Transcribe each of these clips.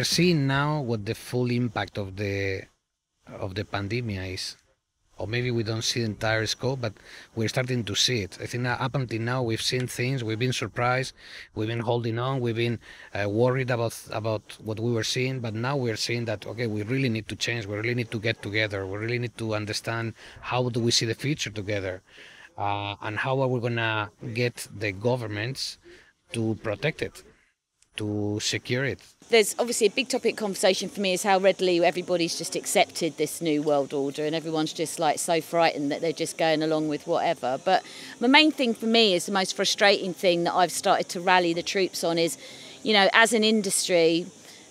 we're seeing now what the full impact of the of the pandemic is or maybe we don't see the entire scope, but we're starting to see it. I think up until now we've seen things, we've been surprised, we've been holding on, we've been uh, worried about about what we were seeing, but now we're seeing that okay, we really need to change, we really need to get together, we really need to understand how do we see the future together, uh, and how are we gonna get the governments to protect it, to secure it, there's obviously a big topic conversation for me is how readily everybody's just accepted this new world order and everyone's just like so frightened that they're just going along with whatever. But the main thing for me is the most frustrating thing that I've started to rally the troops on is, you know, as an industry,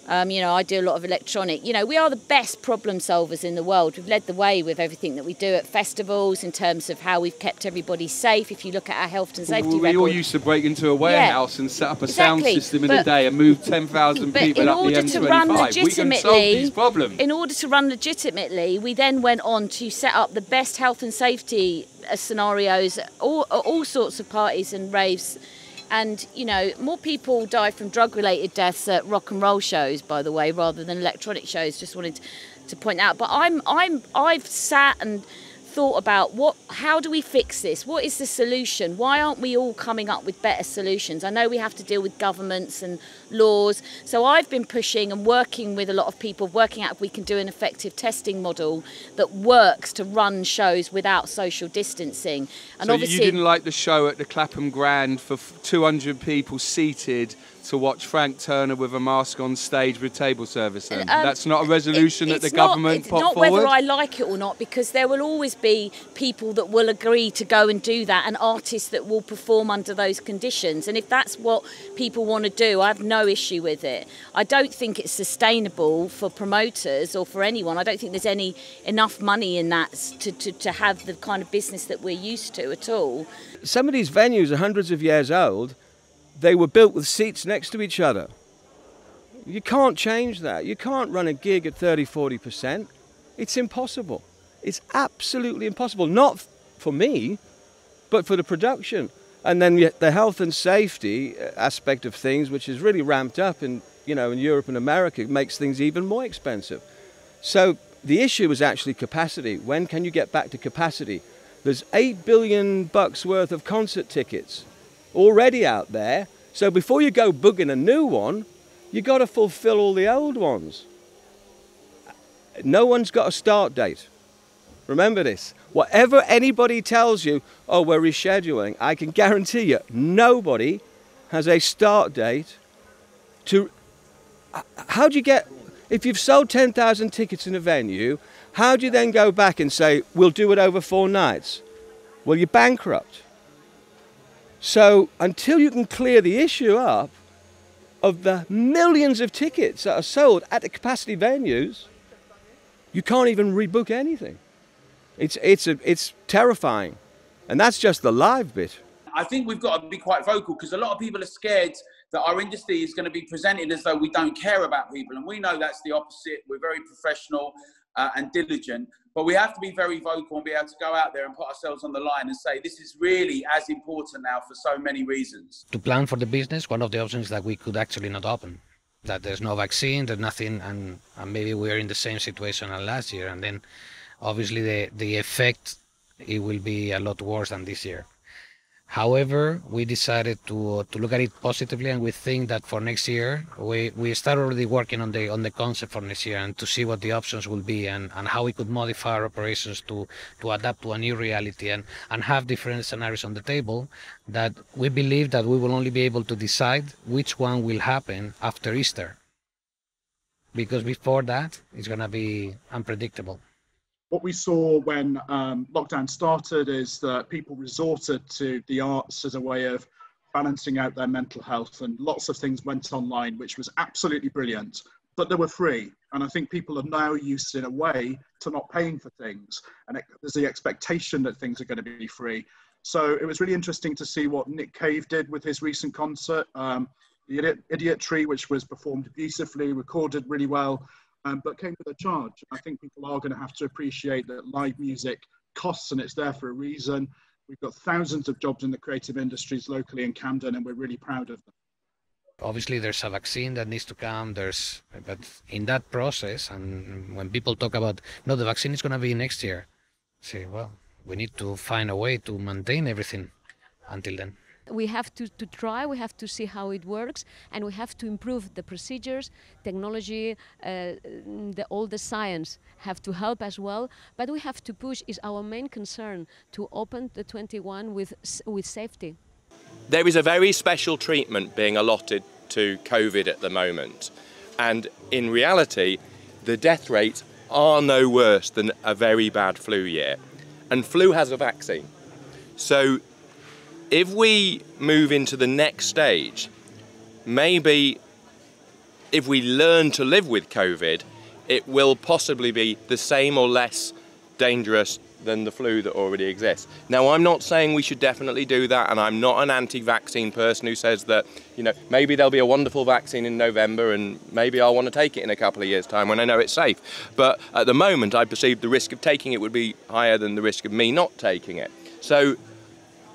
um, you know, I do a lot of electronic. You know, we are the best problem solvers in the world. We've led the way with everything that we do at festivals in terms of how we've kept everybody safe. If you look at our health and safety well, we record. all used to break into a warehouse yeah, and set up a exactly. sound system in but, a day and move 10,000 people up the M25. To run legitimately, In order to run legitimately, we then went on to set up the best health and safety uh, scenarios, all, all sorts of parties and raves and, you know, more people die from drug related deaths at rock and roll shows, by the way, rather than electronic shows. Just wanted to, point out. But I'm, I'm, I've sat and thought about what how do we fix this? What is the solution? Why aren't we all coming up with better solutions? I know we have to deal with governments and laws. So i've been pushing and working with a lot of people working out if we can do an effective testing model that works to run shows without social distancing. And so obviously you didn't like the show at the clapham grand for 200 people seated to watch Frank Turner with a mask on stage with table service. Then um, that's not a resolution it, that the not, government it's put not forward. whether I like it or not, because there will always be people that will agree to go and do that, and artists that will perform under those conditions. And if that's what people want to do, I have no issue with it. I don't think it's sustainable for promoters or for anyone. I don't think there's any enough money in that to, to, to have the kind of business that we're used to at all. Some of these venues are hundreds of years old they were built with seats next to each other. You can't change that. You can't run a gig at 30, 40%. It's impossible. It's absolutely impossible. Not for me, but for the production. And then the health and safety uh, aspect of things, which is really ramped up in, you know, in Europe and America, makes things even more expensive. So the issue is actually capacity. When can you get back to capacity? There's 8 billion bucks worth of concert tickets already out there. So before you go booking a new one, you've got to fulfill all the old ones. No one's got a start date. Remember this. Whatever anybody tells you, oh, we're rescheduling, I can guarantee you nobody has a start date to. How do you get. If you've sold 10,000 tickets in a venue, how do you then go back and say, we'll do it over four nights? Well, you're bankrupt. So until you can clear the issue up of the millions of tickets that are sold at the capacity venues, you can't even rebook anything. It's, it's, a, it's terrifying. And that's just the live bit. I think we've got to be quite vocal because a lot of people are scared that our industry is going to be presented as though we don't care about people. And we know that's the opposite. We're very professional uh, and diligent. But we have to be very vocal and be able to go out there and put ourselves on the line and say this is really as important now for so many reasons. To plan for the business, one of the options is that we could actually not open. That there's no vaccine, there's nothing, and, and maybe we're in the same situation as last year. And then obviously the, the effect it will be a lot worse than this year. However, we decided to to look at it positively, and we think that for next year, we we start already working on the on the concept for next year and to see what the options will be and, and how we could modify our operations to to adapt to a new reality and and have different scenarios on the table. That we believe that we will only be able to decide which one will happen after Easter, because before that, it's gonna be unpredictable what we saw when um, lockdown started is that people resorted to the arts as a way of balancing out their mental health, and lots of things went online, which was absolutely brilliant. But they were free, and I think people are now used in a way to not paying for things, and it, there's the expectation that things are going to be free. So it was really interesting to see what Nick Cave did with his recent concert, um, the Idiot, Idiot Tree, which was performed beautifully, recorded really well, um, but came with a charge. I think people are going to have to appreciate that live music costs and it's there for a reason. We've got thousands of jobs in the creative industries locally in Camden, and we're really proud of them. obviously there's a vaccine that needs to come there's but in that process and when people talk about no the vaccine is going to be next year say well we need to find a way to maintain everything until then we have to, to try, we have to see how it works, and we have to improve the procedures, technology, uh, the, all the science have to help as well. But we have to push, is our main concern, to open the 21 with, with safety. There is a very special treatment being allotted to COVID at the moment. And in reality, the death rates are no worse than a very bad flu year. And flu has a vaccine. So if we move into the next stage, maybe if we learn to live with COVID, it will possibly be the same or less dangerous than the flu that already exists. Now, I'm not saying we should definitely do that, and I'm not an anti-vaccine person who says that, you know, maybe there'll be a wonderful vaccine in November and maybe I'll want to take it in a couple of years' time when I know it's safe. But at the moment, I perceive the risk of taking it would be higher than the risk of me not taking it. So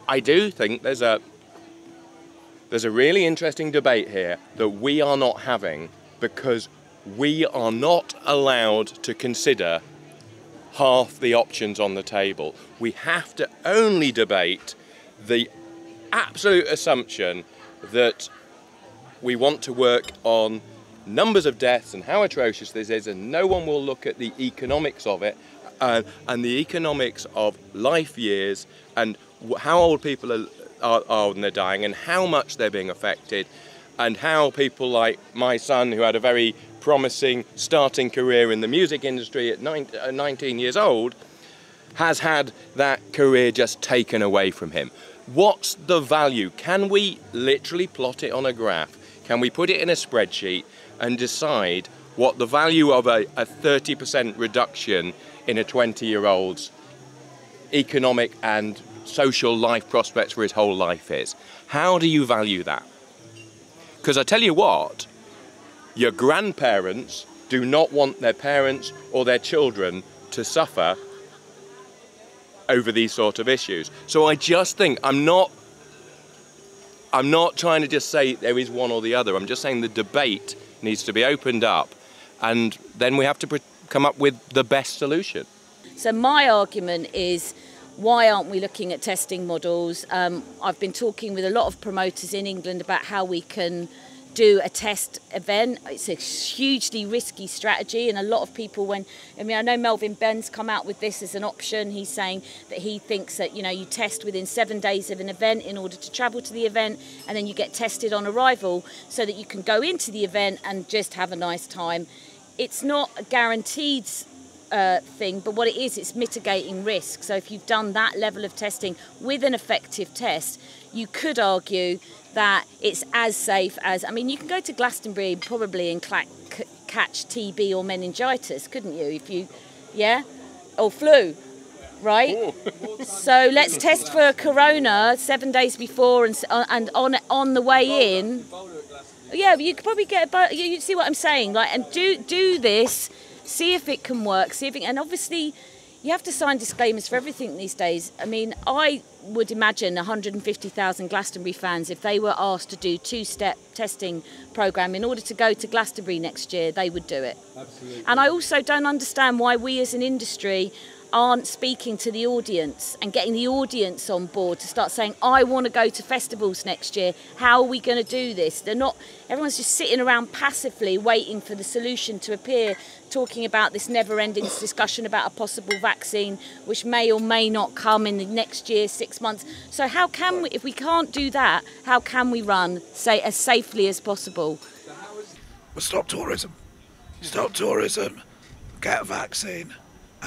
I do think there's a there's a really interesting debate here that we are not having because we are not allowed to consider half the options on the table. We have to only debate the absolute assumption that we want to work on numbers of deaths and how atrocious this is, and no one will look at the economics of it uh, and the economics of life years and how old people are, are, are when they're dying and how much they're being affected and how people like my son who had a very promising starting career in the music industry at 19 uh, years old has had that career just taken away from him. What's the value? Can we literally plot it on a graph? Can we put it in a spreadsheet and decide what the value of a, a 30% reduction in a 20 year old's economic and social life prospects for his whole life is? How do you value that? Because I tell you what, your grandparents do not want their parents or their children to suffer over these sort of issues. So I just think I'm not I'm not trying to just say there is one or the other. I'm just saying the debate needs to be opened up and then we have to come up with the best solution. So my argument is why aren't we looking at testing models? Um, I've been talking with a lot of promoters in England about how we can do a test event. It's a hugely risky strategy, and a lot of people, when I mean, I know Melvin Benn's come out with this as an option. He's saying that he thinks that you know you test within seven days of an event in order to travel to the event, and then you get tested on arrival so that you can go into the event and just have a nice time. It's not a guaranteed uh, thing, but what it is, it's mitigating risk. So if you've done that level of testing with an effective test, you could argue that it's as safe as. I mean, you can go to Glastonbury probably and cl- c- catch TB or meningitis, couldn't you? If you, yeah, or flu, right? so let's test for corona seven days before and uh, and on on the way in. Yeah, you could probably get. But you see what I'm saying, like, and do do this see if it can work, see if it, and obviously you have to sign disclaimers for everything these days. I mean, I would imagine 150,000 Glastonbury fans, if they were asked to do two-step testing program in order to go to Glastonbury next year, they would do it. Absolutely. And I also don't understand why we as an industry aren't speaking to the audience and getting the audience on board to start saying, I want to go to festivals next year. How are we going to do this? They're not, everyone's just sitting around passively waiting for the solution to appear, talking about this never ending discussion about a possible vaccine, which may or may not come in the next year, six months. So, how can we, if we can't do that, how can we run, say, as safely as possible? Well, stop tourism. Stop tourism. Get a vaccine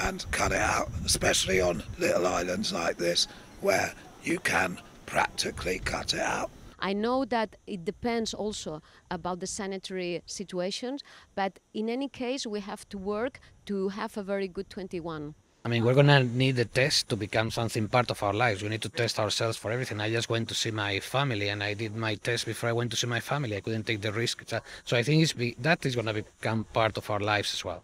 and cut it out, especially on little islands like this where you can practically cut it out. I know that it depends also about the sanitary situations, but in any case, we have to work to have a very good 21. I mean, we're going to need the test to become something part of our lives. We need to test ourselves for everything. I just went to see my family and I did my test before I went to see my family. I couldn't take the risk. So I think be, that is going to become part of our lives as well.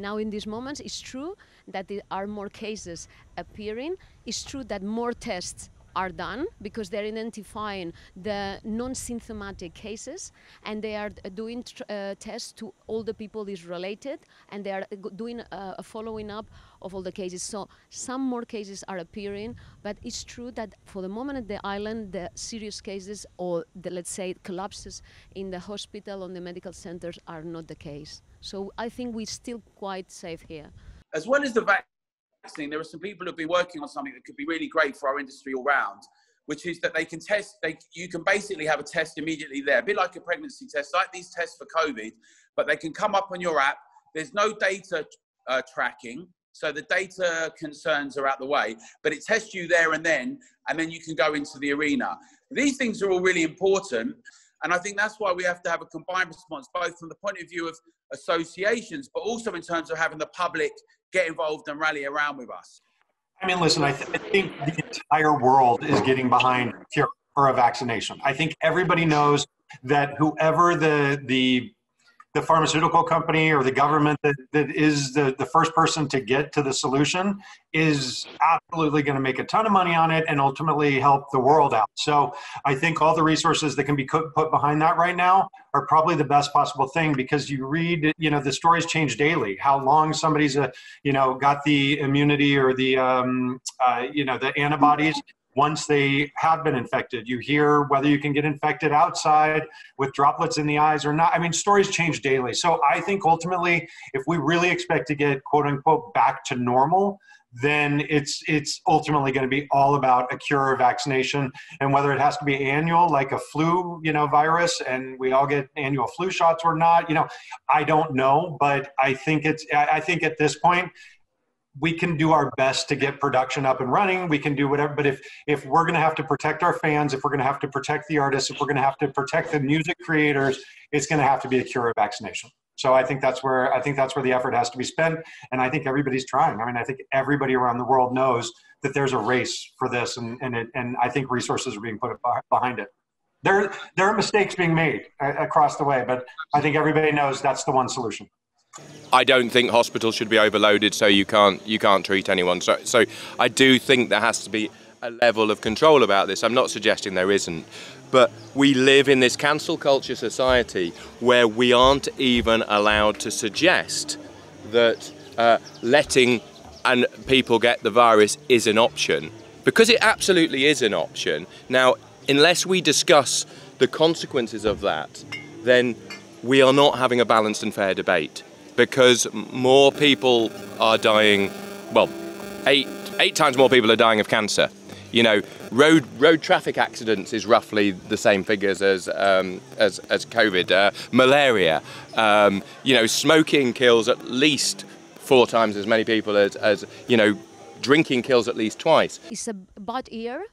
Now, in these moments, it's true that there are more cases appearing. It's true that more tests are done because they're identifying the non-symptomatic cases and they are doing uh, tests to all the people is related and they are doing uh, a following up of all the cases. So some more cases are appearing, but it's true that for the moment at the island, the serious cases or the, let's say collapses in the hospital or the medical centers are not the case. So I think we're still quite safe here. As well as the vaccine, there are some people who've been working on something that could be really great for our industry all round, which is that they can test, they, you can basically have a test immediately there, a bit like a pregnancy test, like these tests for COVID, but they can come up on your app. There's no data uh, tracking. So the data concerns are out the way, but it tests you there and then, and then you can go into the arena. These things are all really important. And I think that's why we have to have a combined response, both from the point of view of associations, but also in terms of having the public get involved and rally around with us. I mean, listen, I, th- I think the entire world is getting behind cure or a vaccination. I think everybody knows that whoever the the the pharmaceutical company or the government that, that is the, the first person to get to the solution is absolutely going to make a ton of money on it and ultimately help the world out. So I think all the resources that can be put behind that right now are probably the best possible thing because you read, you know, the stories change daily. How long somebody's, uh, you know, got the immunity or the, um, uh, you know, the antibodies once they have been infected. You hear whether you can get infected outside with droplets in the eyes or not. I mean, stories change daily. So I think ultimately, if we really expect to get quote unquote back to normal, then it's it's ultimately going to be all about a cure or vaccination and whether it has to be annual like a flu you know virus and we all get annual flu shots or not you know i don't know but i think it's i think at this point we can do our best to get production up and running. We can do whatever but if if we're going to have to protect our fans if we're going to have to protect the artists if we're going to have to protect the music creators it's going to have to be a cure of vaccination. So i think that's where i think that's where the effort has to be spent and i think everybody's trying. I mean i think everybody around the world knows that there's a race for this and and, it, and i think resources are being put behind it. There there are mistakes being made uh, across the way but i think everybody knows that's the one solution I don't think hospitals should be overloaded, so you can't you can't treat anyone. So, so I do think there has to be a level of control about this. I'm not suggesting there isn't, but we live in this cancel culture society where we aren't even allowed to suggest that uh, letting and people get the virus is an option because it absolutely is an option. Now, unless we discuss the consequences of that, then we are not having a balanced and fair debate because more people are dying. Well, eight eight times more people are dying of cancer. You know, road road traffic accidents is roughly the same figures as um, as, as COVID. Uh, malaria, um, you know, smoking kills at least four times as many people as, as you know, drinking kills at least twice. It's a bad year,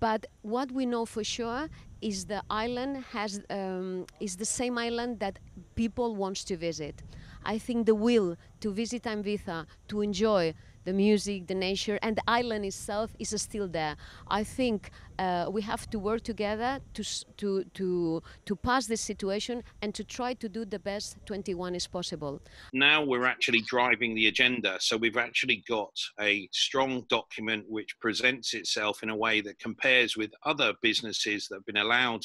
but what we know for sure is the island has um, is the same island that people wants to visit. I think the will to visit Ibiza, to enjoy the music, the nature, and the island itself is still there. I think uh, we have to work together to, to, to, to pass this situation and to try to do the best 21 is possible. Now we're actually driving the agenda. So we've actually got a strong document which presents itself in a way that compares with other businesses that have been allowed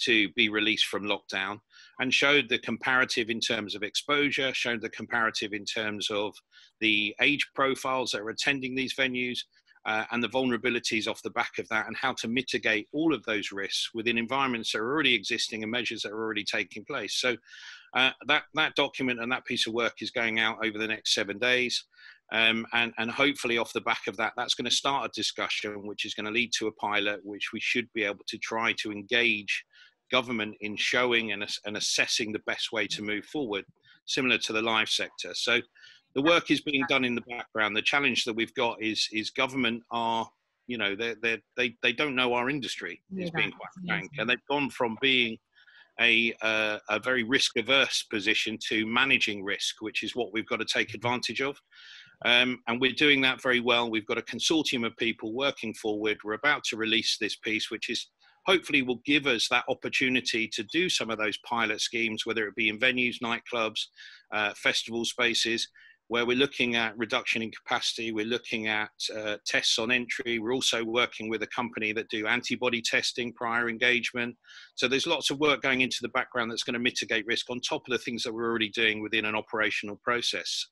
to be released from lockdown and showed the comparative in terms of exposure, showed the comparative in terms of the age profiles that are attending these venues. Uh, and the vulnerabilities off the back of that, and how to mitigate all of those risks within environments that are already existing and measures that are already taking place. So, uh, that that document and that piece of work is going out over the next seven days. Um, and, and hopefully off the back of that that's going to start a discussion which is going to lead to a pilot which we should be able to try to engage government in showing and, and assessing the best way to move forward, similar to the live sector. So the work is being done in the background. The challenge that we've got is is government are you know they they they they don't know our industry is being quite frank, and they've gone from being a uh, a very risk averse position to managing risk, which is what we've got to take advantage of. Um, and we're doing that very well. We've got a consortium of people working forward. We're about to release this piece, which is hopefully will give us that opportunity to do some of those pilot schemes, whether it be in venues, nightclubs, uh, festival spaces, where we're looking at reduction in capacity, we're looking at uh, tests on entry. We're also working with a company that do antibody testing prior engagement. So there's lots of work going into the background that's going to mitigate risk on top of the things that we're already doing within an operational process.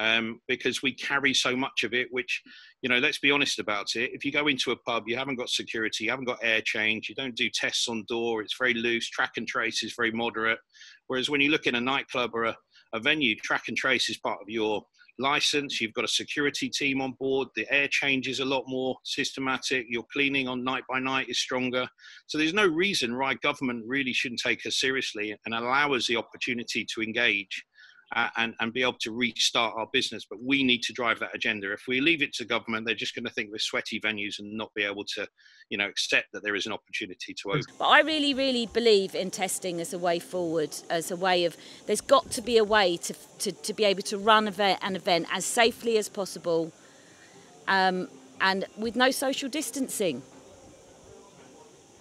Um, because we carry so much of it, which, you know, let's be honest about it. If you go into a pub, you haven't got security, you haven't got air change, you don't do tests on door, it's very loose, track and trace is very moderate. Whereas when you look in a nightclub or a, a venue, track and trace is part of your license. You've got a security team on board. The air change is a lot more systematic. Your cleaning on night by night is stronger. So there's no reason why government really shouldn't take us seriously and allow us the opportunity to engage and, and be able to restart our business. But we need to drive that agenda. If we leave it to government, they're just going to think we're sweaty venues and not be able to, you know, accept that there is an opportunity to open. But I really, really believe in testing as a way forward, as a way of, there's got to be a way to, to, to be able to run an event as safely as possible um, and with no social distancing.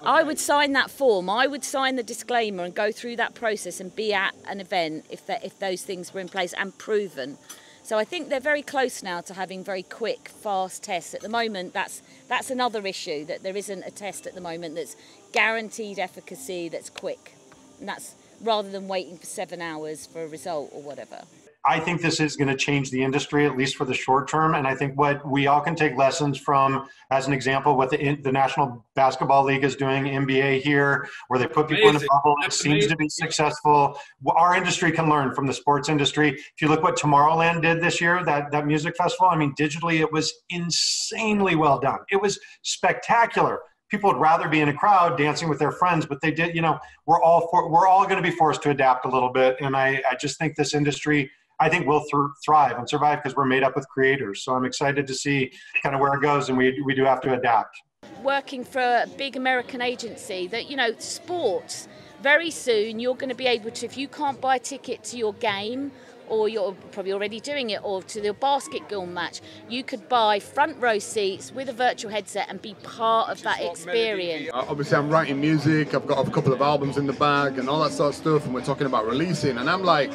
I would sign that form. I would sign the disclaimer and go through that process and be at an event if that, if those things were in place and proven. So I think they're very close now to having very quick, fast tests. At the moment, that's that's another issue that there isn't a test at the moment that's guaranteed efficacy that's quick, and that's rather than waiting for seven hours for a result or whatever. I think this is going to change the industry, at least for the short term. And I think what we all can take lessons from, as an example, what the, the National Basketball League is doing, NBA here, where they put people amazing. in a bubble. It seems amazing. to be successful. Our industry can learn from the sports industry. If you look what Tomorrowland did this year, that, that music festival, I mean, digitally, it was insanely well done. It was spectacular people would rather be in a crowd dancing with their friends but they did you know we're all for, we're all going to be forced to adapt a little bit and i, I just think this industry I think we'll th- thrive and survive because we're made up with creators. So I'm excited to see kind of where it goes, and we, we do have to adapt. Working for a big American agency, that, you know, sports, very soon you're going to be able to, if you can't buy a ticket to your game, or you're probably already doing it, or to the basketball match, you could buy front row seats with a virtual headset and be part of that experience. Uh, obviously, I'm writing music, I've got a couple of albums in the bag, and all that sort of stuff, and we're talking about releasing, and I'm like,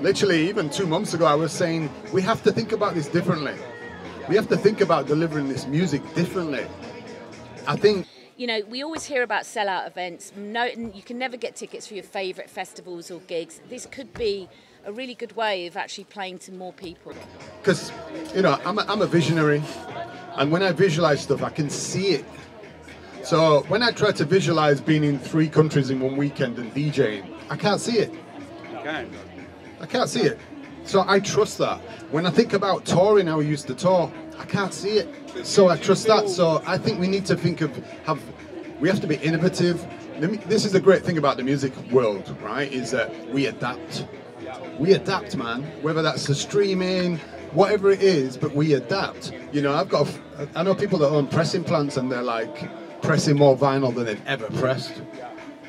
literally even two months ago, I was saying we have to think about this differently. We have to think about delivering this music differently. I think. You know, we always hear about sellout events. No, you can never get tickets for your favourite festivals or gigs. This could be a really good way of actually playing to more people. Because, you know, I'm a, I'm a visionary, and when I visualize stuff, I can see it. So when I try to visualize being in three countries in one weekend and DJing, I can't see it. Okay. I can't see it. So I trust that. When I think about touring how we used to tour, I can't see it. So I trust that. So I think we need to think of have we have to be innovative. This is the great thing about the music world, right? Is that we adapt. We adapt, man. Whether that's the streaming, whatever it is, but we adapt. You know, I've got. I know people that own pressing plants and they're like pressing more vinyl than they've ever pressed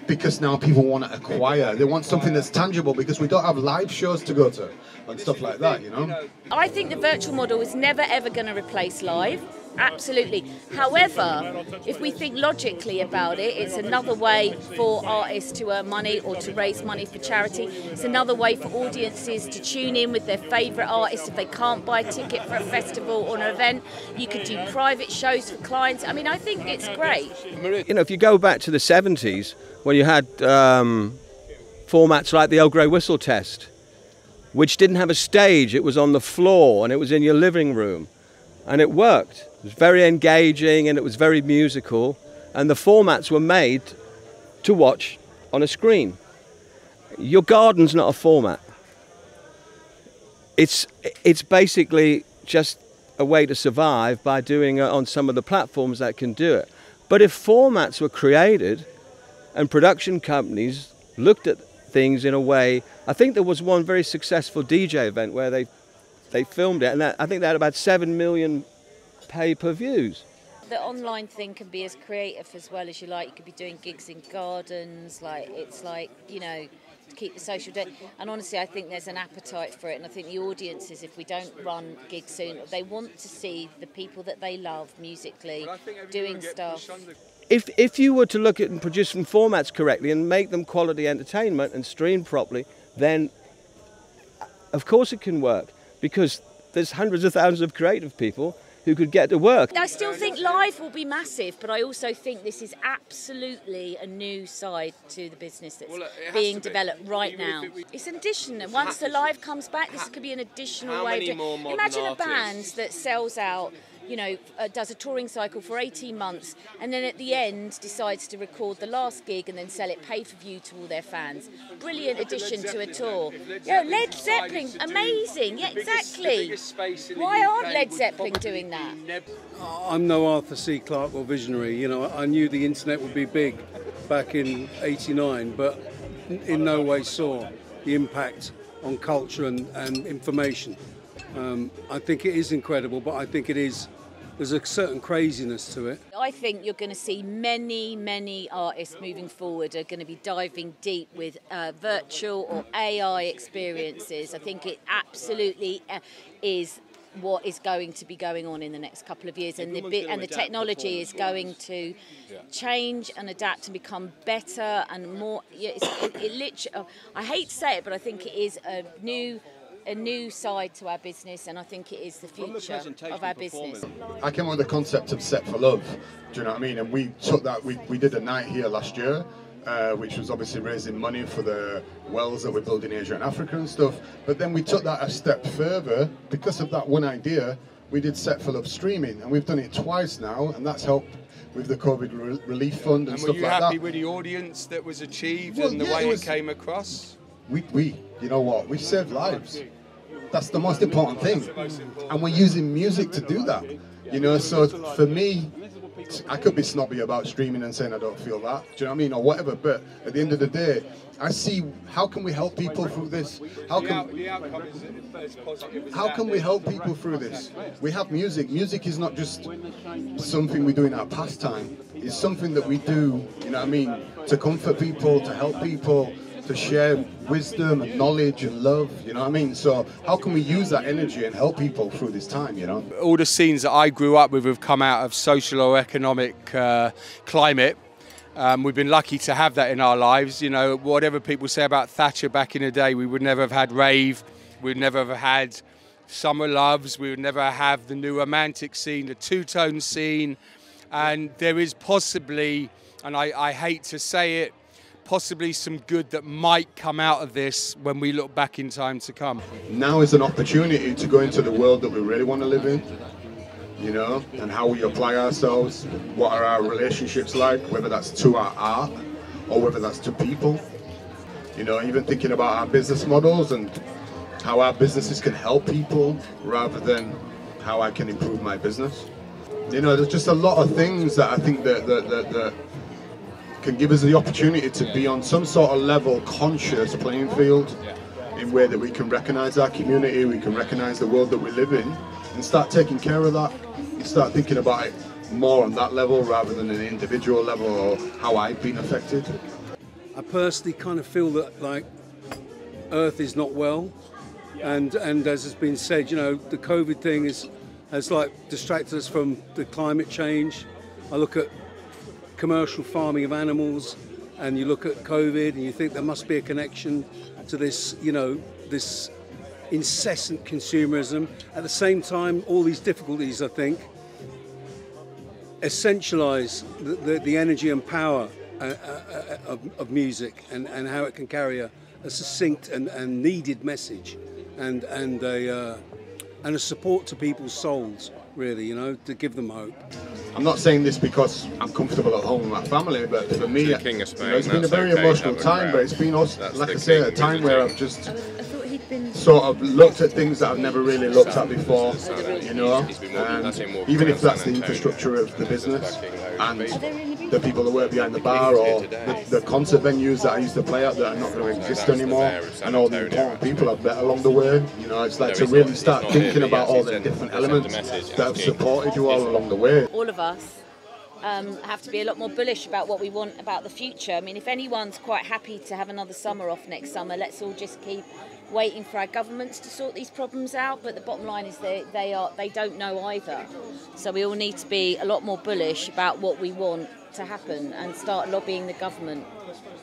because now people want to acquire. They want something that's tangible because we don't have live shows to go to and stuff like that, you know? I think the virtual model is never ever going to replace live. Absolutely. However, if we think logically about it, it's another way for artists to earn money or to raise money for charity. It's another way for audiences to tune in with their favourite artists if they can't buy a ticket for a festival or an event. You could do private shows for clients. I mean, I think it's great. You know, if you go back to the 70s, when you had um, formats like the Old Grey Whistle Test, which didn't have a stage, it was on the floor and it was in your living room, and it worked. It was very engaging and it was very musical, and the formats were made to watch on a screen. Your garden's not a format. It's it's basically just a way to survive by doing it on some of the platforms that can do it. But if formats were created and production companies looked at things in a way. I think there was one very successful DJ event where they they filmed it, and that, I think they had about seven million pay per views. The online thing can be as creative as well as you like. You could be doing gigs in gardens, like it's like you know to keep the social day. And honestly, I think there's an appetite for it, and I think the audiences, if we don't run gigs soon, they want to see the people that they love musically doing stuff if, if you were to look at and produce some formats correctly and make them quality entertainment and stream properly, then uh, of course it can work. because there's hundreds of thousands of creative people who could get to work. I still think live will be massive, but I also think this is absolutely a new side to the business that's well, being developed right Even now. It it's an addition. Once the live comes back, this could be an additional way of doing Imagine a band that sells out you know, uh, does a touring cycle for 18 months and then at the end decides to record the last gig and then sell it pay per view to all their fans. Brilliant addition to a tour. Yeah, Led Zeppelin, amazing. Yeah, exactly. Why aren't Led Zeppelin doing that? I'm no Arthur C. Clarke or visionary. You know, I knew the internet would be big back in '89, but in no way saw the impact on culture and, and information. Um, I think it is incredible, but I think it is there's a certain craziness to it. I think you're going to see many, many artists moving forward are going to be diving deep with uh, virtual or AI experiences. I think it absolutely uh, is what is going to be going on in the next couple of years, and the and the technology is going to change and adapt and become better and more. Yeah, it, it literally. I hate to say it, but I think it is a new a new side to our business, and I think it is the future the of our business. I came up with the concept of Set for Love. Do you know what I mean? And we took that. We, we did a night here last year. Uh, which was obviously raising money for the wells that we're building in Asia and Africa and stuff. But then we took that a step further because of that one idea. We did Set for Love streaming, and we've done it twice now, and that's helped with the COVID re- relief fund and, and stuff like that. Were you happy with the audience that was achieved well, and the yeah, way it, was, it came across? We, we, you know what, We've saved lives. That's the most important thing. And we're using music to do that. You know, so for me, I could be snobby about streaming and saying I don't feel that. Do you know what I mean? Or whatever. But at the end of the day, I see how can we help people through this? How can how can we help people through this? We have music. Music is not just something we do in our pastime. It's something that we do, you know what I mean, to comfort people, to help people, to share wisdom and knowledge and love, you know what I mean? So how can we use that energy and help people through this time, you know? All the scenes that I grew up with have come out of social or economic uh, climate. Um, we've been lucky to have that in our lives. You know, whatever people say about Thatcher back in the day, we would never have had rave, we'd never have had summer loves, we would never have the new romantic scene, the two-tone scene, and there is possibly, and I, I hate to say it, possibly some good that might come out of this when we look back in time to come. Now is an opportunity to go into the world that we really want to live in, you know, and how we apply ourselves, what are our relationships like, whether that's to our art or whether that's to people. You know, even thinking about our business models and how our businesses can help people rather than how I can improve my business. You know, there's just a lot of things that I think that, that, that, that can give us the opportunity to be on some sort of level conscious playing field in way that we can recognize our community, we can recognize the world that we live in and start taking care of that and start thinking about it more on that level rather than an individual level or how I've been affected. I personally kind of feel that like Earth is not well and and as has been said, you know, the COVID thing is has like distracted us from the climate change. I look at commercial farming of animals and you look at COVID and you think there must be a connection to this, you know, this incessant consumerism. At the same time, all these difficulties, I think, essentialize the, the, the energy and power uh, uh, uh, of, of, music and, and how it can carry a, a succinct and, and, needed message and, and, a, uh, and a support to people's souls really, you know, to give them hope. I'm not saying this because I'm comfortable at home with my family, but for me, you know, it's been a very okay, emotional time, but it's been also, like I say, a time where I've just sort of looked at things that I've never really looked at before, you know, and even if that's the infrastructure of the business and the people that work behind the bar or the, the, concert venues that I used to play at that are not going to exist anymore and all the important people I've met along the way. You know, it's like to really start thinking about all the different elements that have supported you all along the way. All of us um, have to be a lot more bullish about what we want about the future. I mean, if anyone's quite happy to have another summer off next summer, let's all just keep waiting for our governments to sort these problems out. But the bottom line is they, they are they don't know either. So we all need to be a lot more bullish about what we want to happen and start lobbying the government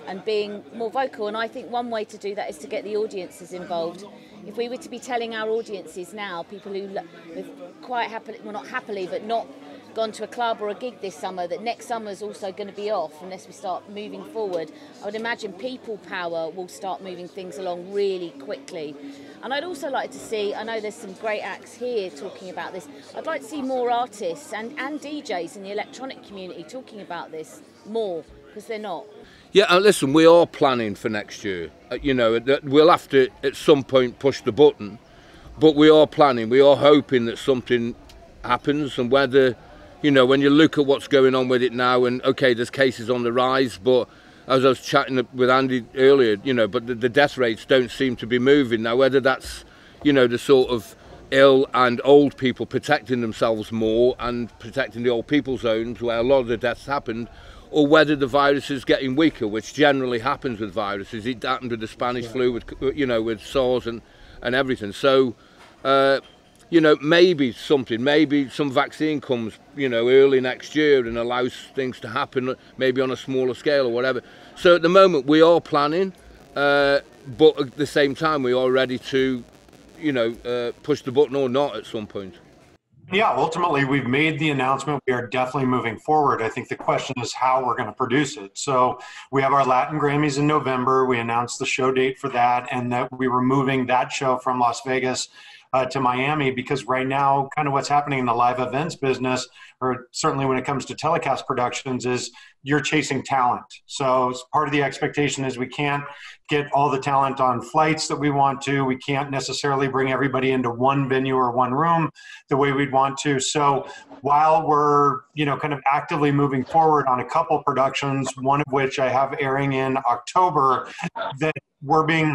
and being more vocal. And I think one way to do that is to get the audiences involved. If we were to be telling our audiences now, people who quite happily, well, not happily, but not gone to a club or a gig this summer, that next summer is also going to be off unless we start moving forward. I would imagine people power will start moving things along really quickly. And I'd also like to see, I know there's some great acts here talking about this, I'd like to see more artists and, and DJs in the electronic community talking about this more, because they're not. Yeah, listen, we are planning for next year. Uh, you know, that we'll have to at some point push the button, but we are planning. We are hoping that something happens, and whether, you know, when you look at what's going on with it now, and okay, there's cases on the rise, but as I was chatting with Andy earlier, you know, but the, the death rates don't seem to be moving. Now, whether that's, you know, the sort of ill and old people protecting themselves more and protecting the old people's homes where a lot of the deaths happened, or whether the virus is getting weaker, which generally happens with viruses. It happened with the Spanish yeah. flu, with you know, with SARS and and everything. So, uh, you know, maybe something, maybe some vaccine comes, you know, early next year and allows things to happen, maybe on a smaller scale or whatever. So at the moment we are planning, uh, but at the same time we are ready to, you know, uh, push the button or not at some point. Yeah, ultimately, we've made the announcement. We are definitely moving forward. I think the question is how we're going to produce it. So, we have our Latin Grammys in November. We announced the show date for that, and that we were moving that show from Las Vegas uh, to Miami because right now, kind of what's happening in the live events business, or certainly when it comes to telecast productions, is you're chasing talent. So part of the expectation is we can't get all the talent on flights that we want to. We can't necessarily bring everybody into one venue or one room the way we'd want to. So while we're you know kind of actively moving forward on a couple productions, one of which I have airing in October, that we're being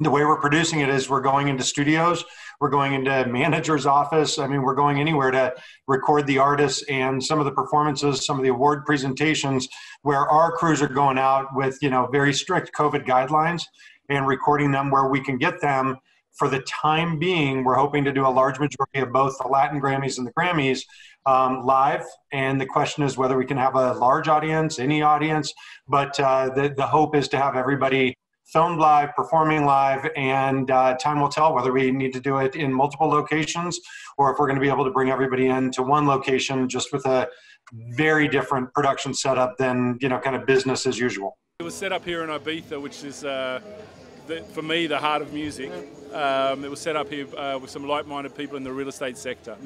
the way we're producing it is we're going into studios we're going into manager's office. I mean we're going anywhere to record the artists and some of the performances some of the award presentations where our crews are going out with you know very strict covid guidelines and recording them where we can get them. For the time being we're hoping to do a large majority of both the latin grammys and the grammys um, live. And the question is whether we can have a large audience any audience. But uh, the, the hope is to have everybody filmed live, performing live, and uh, time will tell whether we need to do it in multiple locations or if we're going to be able to bring everybody into one location just with a very different production setup than you know kind of business as usual. It was set up here in Ibiza, which is uh, the, for me the heart of music. Um, it was set up here uh, with some like-minded people in the real estate sector.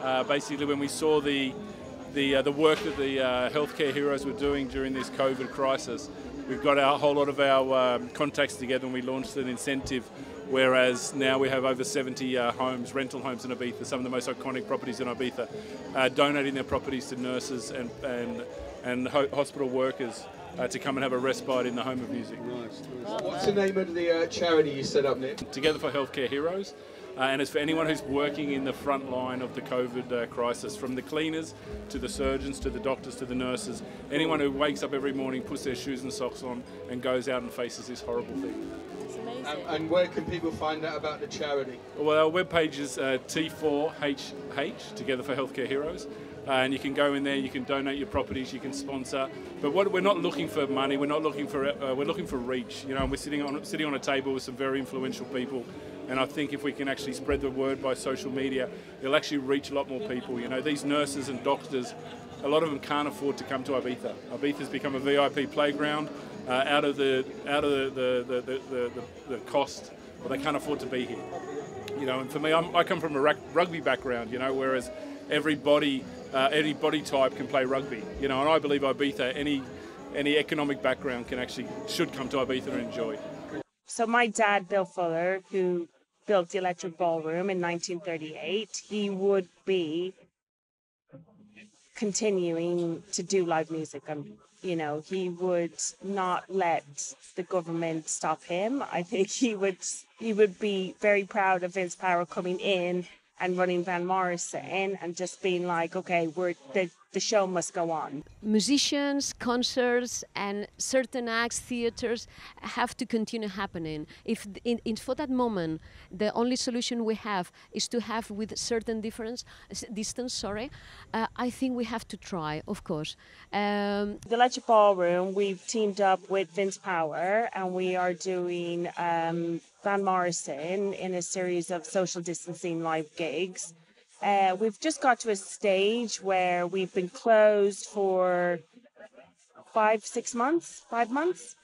Uh, basically, when we saw the the, uh, the work that the uh, healthcare heroes were doing during this COVID crisis, We've got a whole lot of our um, contacts together and we launched an incentive whereas now we have over 70 uh, homes, rental homes in Ibiza, some of the most iconic properties in Ibiza, uh, donating their properties to nurses and, and, and ho- hospital workers uh, to come and have a respite in the home of music. Nice. nice. What's the name of the uh, charity you set up, Nick? Together for Healthcare Heroes. Uh, and it's for anyone who's working in the front line of the COVID uh, crisis, from the cleaners to the surgeons to the doctors to the nurses, anyone who wakes up every morning, puts their shoes and socks on, and goes out and faces this horrible thing. And, and, where can people find out about the charity? Well, our webpage is uh, T4HH, Together for Healthcare Heroes. Uh, and you can go in there, you can donate your properties, you can sponsor. But what, we're not looking for money. We're not looking for. Uh, we're looking for reach. You know, we're sitting on sitting on a table with some very influential people and I think if we can actually spread the word by social media, it'll actually reach a lot more people. You know, these nurses and doctors, a lot of them can't afford to come to Ibiza. Ibiza's become a VIP playground uh, out of the out of the the, the, the, the, cost, but they can't afford to be here. You know, and for me, I'm, i come from a rugby background. You know, whereas every body, uh, any body type can play rugby. You know, and I believe Ibiza, any any economic background can actually should come to Ibiza and enjoy. So my dad, Bill Fuller, who built the Electric Ballroom in 1938, he would be continuing to do live music. And, you know, he would not let the government stop him. I think he would he would be very proud of Vince Power coming in and running Van Morrison and just being like, okay, we're the the show must go on. Musicians, concerts, and certain acts, theaters have to continue happening. If in, in, for that moment the only solution we have is to have with certain difference distance, sorry, uh, I think we have to try, of course. Um, the Electric Ballroom, we've teamed up with Vince Power, and we are doing um, Van Morrison in a series of social distancing live gigs. Uh, we've just got to a stage where we've been closed for five, six months, five months.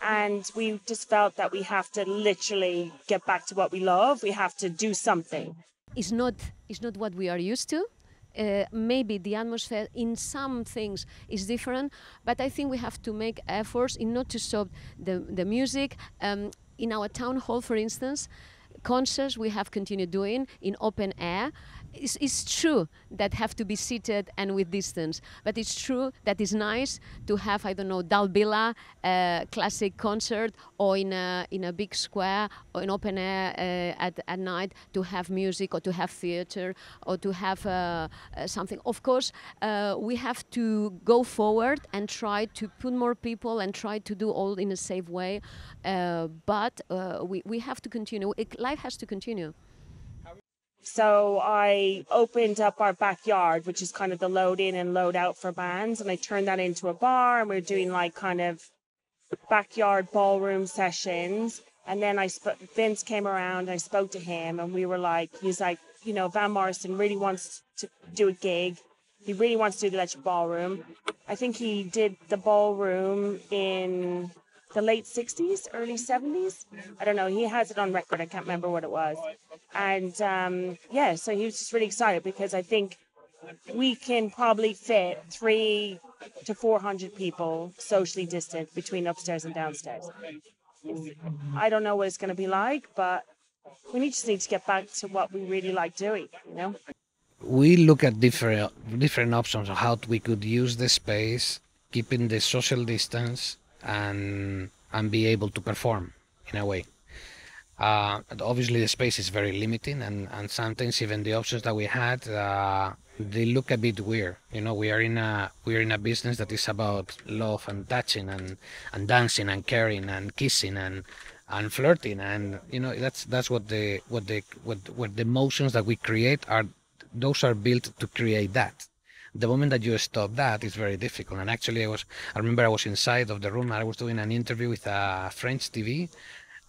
And we just felt that we have to literally get back to what we love. We have to do something. It's not, it's not what we are used to. Uh, maybe the atmosphere in some things is different, but I think we have to make efforts in not to stop the, the music. Um, in our town hall, for instance, concerts we have continued doing in open air it's, it's true that have to be seated and with distance, but it's true that it's nice to have I don't know Dalt Vila uh, classic concert or in a in a big square or in open air uh, at at night to have music or to have theater or to have uh, uh something. Of course, uh, we have to go forward and try to put more people and try to do all in a safe way, uh, but we we have to continue. It, life has to continue. So I opened up our backyard, which is kind of the load in and load out for bands, and I turned that into a bar, and we are doing like kind of backyard ballroom sessions. And then I sp- Vince came around, I spoke to him, and we were like, he's like, you know, Van Morrison really wants to do a gig. He really wants to do the electric ballroom. I think he did the ballroom in the late 60s, early 70s. I don't know. He has it on record. I can't remember what it was. And um, yeah, so he was just really excited because I think we can probably fit three to 400 people socially distant between upstairs and downstairs. I don't know what it's going to be like, but we just need to get back to what we really like doing, you know? We look at different different options of how we could use the space, keeping the social distance, and and be able to perform in a way. Uh, obviously, the space is very limiting, and, and sometimes even the options that we had uh, they look a bit weird. You know, we are in a we are in a business that is about love and touching and and dancing and caring and kissing and and flirting and you know that's that's what the what the what what the emotions that we create are those are built to create that the moment that you stop that is very difficult. And actually, I was I remember I was inside of the room. and I was doing an interview with a French TV,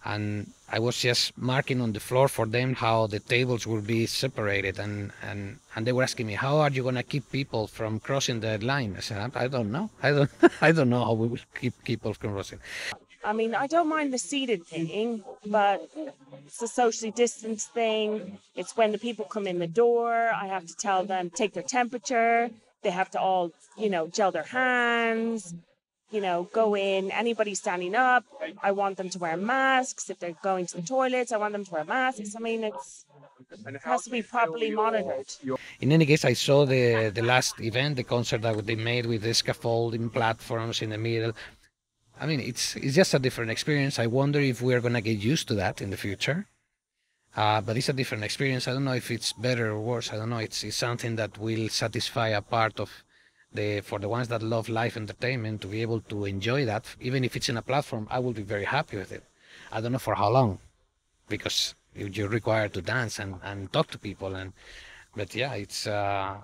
and I was just marking on the floor for them how the tables will be separated, and and and they were asking me how are you gonna keep people from crossing the line? I said I don't know. I don't I don't know how we will keep people from crossing. I mean, I don't mind the seated thing, but it's a socially distanced thing. It's when the people come in the door, I have to tell them, take their temperature. They have to all, you know, gel their hands, you know, go in. Anybody standing up, I want them to wear masks. If they're going to the toilets, I want them to wear masks. I mean, it's, it has to be properly monitored. In any case, I saw the the last event, the concert that would they made with the scaffolding platforms in the middle. I mean, it's it's just a different experience. I wonder if we're gonna get used to that in the future. Uh, but it's a different experience. I don't know if it's better or worse. I don't know. It's, it's something that will satisfy a part of the for the ones that love live entertainment to be able to enjoy that, even if it's in a platform. I will be very happy with it. I don't know for how long, because you're required to dance and, and talk to people and. But yeah, it's. Uh,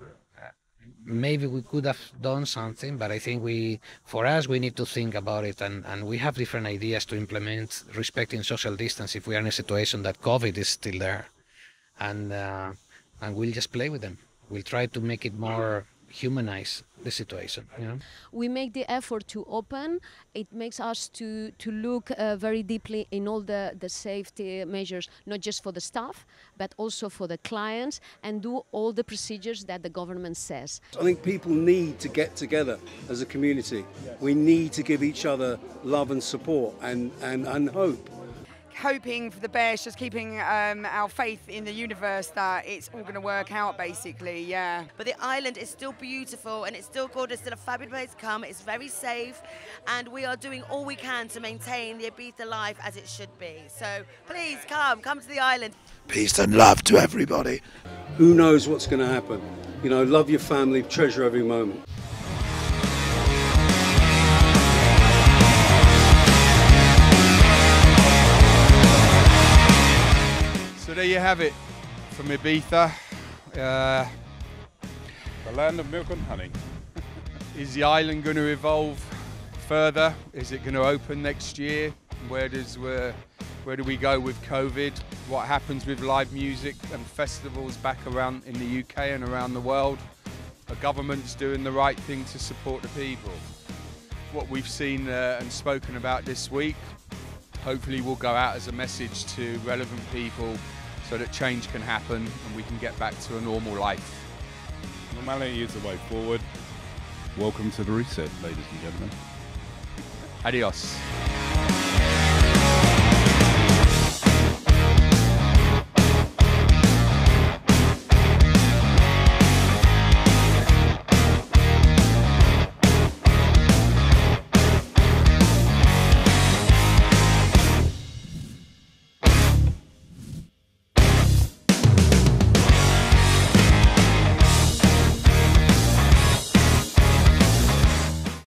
maybe we could have done something, but I think we, for us, we need to think about it, and, and we have different ideas to implement respecting social distance if we are in a situation that COVID is still there, and uh, and we'll just play with them. We'll try to make it more humanize the situation you know? We make the effort to open. It makes us to to look uh, very deeply in all the the safety measures not just for the staff but also for the clients and do all the procedures that the government says. I think people need to get together as a community. We need to give each other love and support and and, and hope hoping for the best, just keeping um, our faith in the universe that it's all going to work out, basically, yeah. But the island is still beautiful and it's still gorgeous, it's still a fabulous place to come, it's very safe, and we are doing all we can to maintain the Ibiza life as it should be. So please come, come to the island. Peace and love to everybody. Who knows what's going to happen? You know, love your family, treasure every moment. So there you have it from Ibiza. Uh, the land of milk and honey. is the island going to evolve further? Is it going to open next year? Where does where, where do we go with COVID? What happens with live music and festivals back around in the UK and around the world? The government's doing the right thing to support the people. What we've seen uh, and spoken about this week hopefully will go out as a message to relevant people so that change can happen and we can get back to a normal life. Normality is the way forward. Welcome to the reset, ladies and gentlemen. Adios.